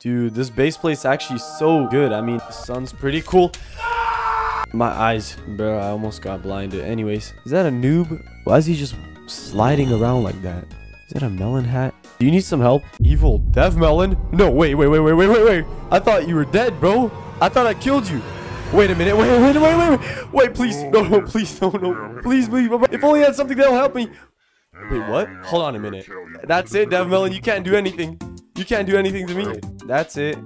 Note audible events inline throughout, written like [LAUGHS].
Dude, this base plate's actually so good. I mean, the sun's pretty cool. My eyes, bro, I almost got blinded. Anyways, is that a noob? Why is he just sliding around like that? Is that a melon hat? Do you need some help? Evil Dev Melon? No, wait, wait, wait, wait, wait, wait, wait. I thought you were dead, bro. I thought I killed you. Wait a minute. Wait, wait, wait, wait, wait. Wait, please. No, no, please, no, no. Please, please. If only I had something that'll help me. Wait, what? Hold on a minute. That's it, Dev Melon. You can't do anything. You can't do anything to me. That's it.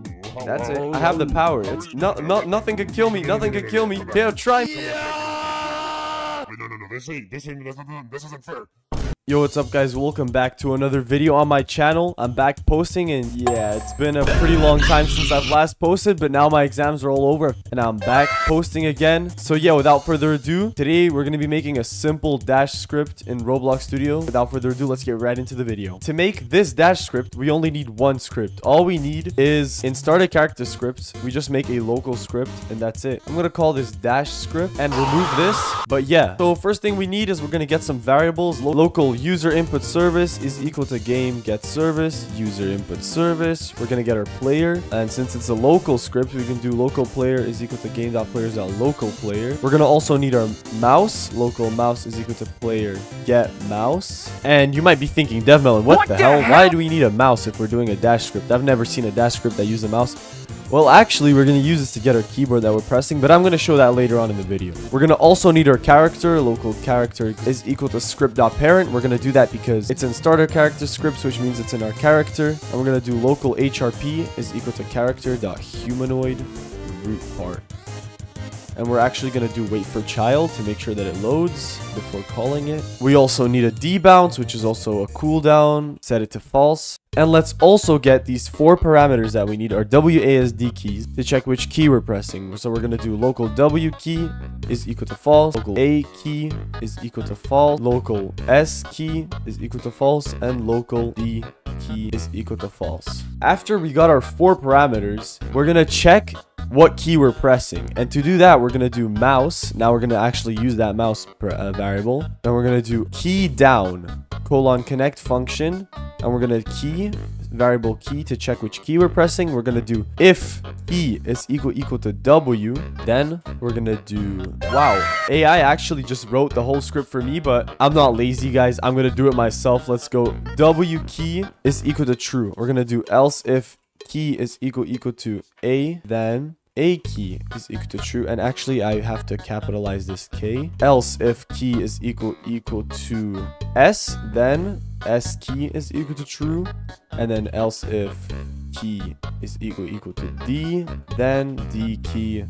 That's it. I have the power. It's not, not, nothing could kill me. Nothing could kill me. Here, try. Wait, no, no, no. This ain't, this ain't, this isn't, this isn't fair. Yo, what's up guys? Welcome back to another video on my channel. I'm back posting and yeah, it's been a pretty long time since I've last posted, but now my exams are all over and I'm back posting again. So yeah, without further ado, today we're going to be making a simple dash script in Roblox Studio. Without further ado, let's get right into the video. To make this dash script, we only need one script. All we need is in starter character scripts, we just make a local script and that's it. I'm going to call this dash script and remove this. But yeah, so first thing we need is we're going to get some variables, lo local user input service is equal to game get service user input service. We're gonna get our player and since it's a local script we can do local player is equal to game dot players local player. We're gonna also need our mouse local mouse is equal to player get mouse. And you might be thinking devmelon what, what the, the hell? hell? why do we need a mouse if we're doing a dash script? I've never seen a dash script that uses a mouse well, actually, we're going to use this to get our keyboard that we're pressing, but I'm going to show that later on in the video. We're going to also need our character. Local character is equal to script.parent. We're going to do that because it's in starter character scripts, which means it's in our character. And we're going to do local HRP is equal to character.humanoid root part. And we're actually going to do wait for child to make sure that it loads before calling it. We also need a debounce, which is also a cooldown. Set it to false. And let's also get these four parameters that we need, our WASD keys, to check which key we're pressing. So we're going to do local W key is equal to false, local A key is equal to false, local S key is equal to false, and local D key is equal to false. After we got our four parameters, we're going to check what key we're pressing. And to do that, we're going to do mouse. Now we're going to actually use that mouse uh, variable. And we're going to do key down colon connect function and we're gonna key variable key to check which key we're pressing. We're gonna do if E is equal equal to W, then we're gonna do wow. AI actually just wrote the whole script for me, but I'm not lazy, guys. I'm gonna do it myself. Let's go. W key is equal to true. We're gonna do else if key is equal equal to A, then a key is equal to true and actually I have to capitalize this K. Else if key is equal equal to S then S key is equal to true and then else if key is equal equal to D then D key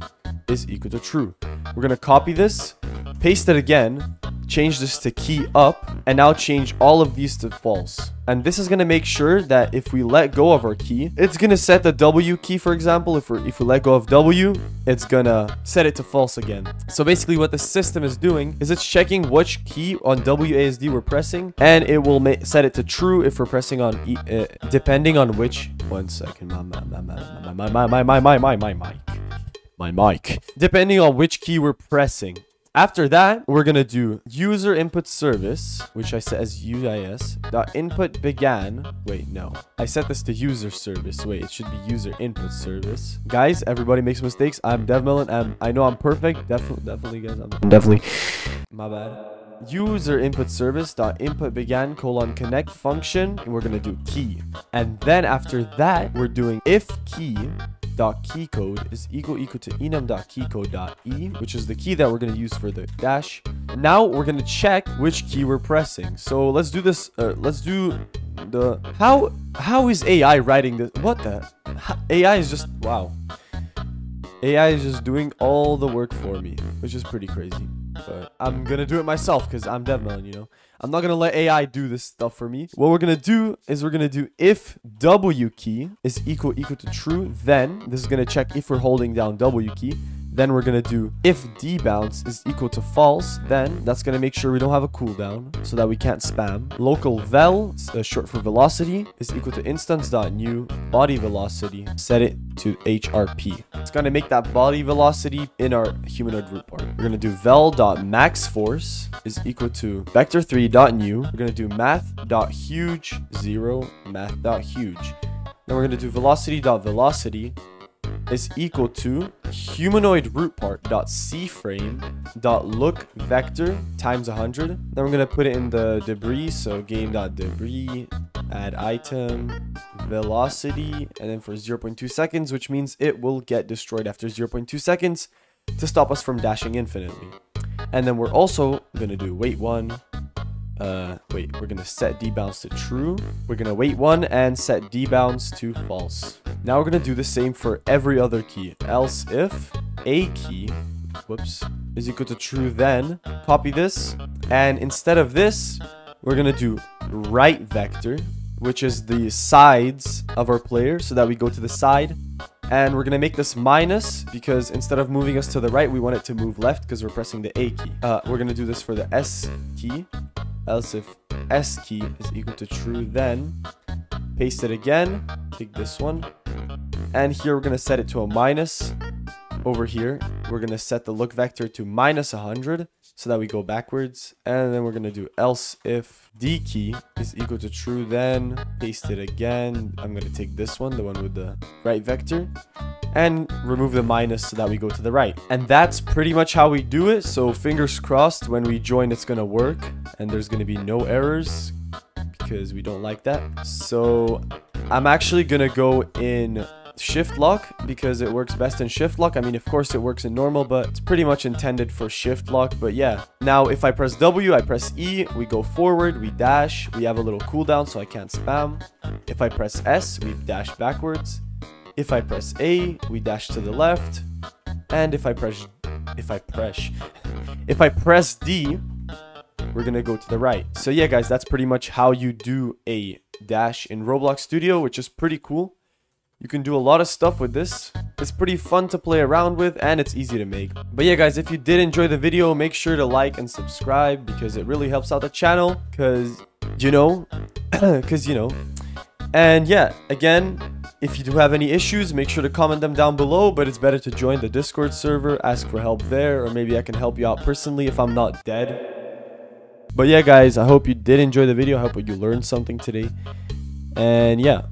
is equal to true. We're gonna copy this paste it again change this to key up, and now change all of these to false. And this is going to make sure that if we let go of our key, it's going to set the W key, for example. If, we if we let go of W, it's going to set it to false again. So basically what the system is doing is it's checking which key on WASD we're pressing, and it will set it to true if we're pressing on, e uh, depending on which, one second, my, my, my, my, my, my, my, my, my, my, my, my, my mic. Depending on which key we're pressing. After that, we're gonna do user input service, which I set as UIS dot input began. Wait, no, I set this to user service. Wait, it should be user input service. Guys, everybody makes mistakes. I'm DevMelon, and I know I'm perfect. Definitely, definitely, guys, I'm definitely. My bad user input service dot input began colon connect function and we're gonna do key and then after that we're doing if key dot key code is equal equal to enum dot key code dot e, which is the key that we're going to use for the dash. Now we're going to check which key we're pressing. So let's do this. Uh, let's do the how how is AI writing this? What the AI is just wow. AI is just doing all the work for me, which is pretty crazy. But I'm gonna do it myself because I'm DevMelon, you know. I'm not gonna let AI do this stuff for me. What we're gonna do is we're gonna do if W key is equal equal to true, then this is gonna check if we're holding down W key. Then we're to do if debounce is equal to false, then that's to make sure we don't have a cooldown so that we can't spam. Local vel, uh, short for velocity, is equal to instance.new body velocity. Set it to HRP. It's going to make that body velocity in our humanoid root part. We're going to do vel.maxForce is equal to vector3.new. We're going to do math.huge0 math.huge Then we're going to do velocity dot velocity is equal to humanoid root part dot c frame dot look vector times 100 then we're going to put it in the debris so game dot debris add item velocity and then for 0.2 seconds which means it will get destroyed after 0.2 seconds to stop us from dashing infinitely and then we're also to do wait one uh, wait, we're gonna set debounce to true. We're gonna wait one and set debounce to false. Now we're gonna do the same for every other key. Else if a key, whoops, is equal to true then, copy this, and instead of this, we're gonna do right vector, which is the sides of our player, so that we go to the side. And we're gonna make this minus because instead of moving us to the right, we want it to move left because we're pressing the A key. Uh, we're gonna do this for the S key else if s key is equal to true then paste it again take this one and here we're going to set it to a minus over here we're going to set the look vector to minus 100 so that we go backwards and then we're going to do else if d key is equal to true then paste it again i'm going to take this one the one with the right vector and remove the minus so that we go to the right. And that's pretty much how we do it. So fingers crossed when we join it's gonna work and there's gonna be no errors because we don't like that. So I'm actually gonna go in shift lock because it works best in shift lock. I mean, of course it works in normal, but it's pretty much intended for shift lock. But yeah, now if I press W, I press E, we go forward, we dash, we have a little cooldown so I can't spam. If I press S, we dash backwards. If I press A, we dash to the left. And if I press, if I press, [LAUGHS] if I press D, we're gonna go to the right. So yeah, guys, that's pretty much how you do a dash in Roblox Studio, which is pretty cool. You can do a lot of stuff with this. It's pretty fun to play around with and it's easy to make. But yeah guys, if you did enjoy the video, make sure to like and subscribe because it really helps out the channel. Cause, you know, [CLEARS THROAT] cause you know. And yeah, again, if you do have any issues, make sure to comment them down below, but it's better to join the Discord server, ask for help there, or maybe I can help you out personally if I'm not dead. But yeah, guys, I hope you did enjoy the video. I hope you learned something today. And yeah,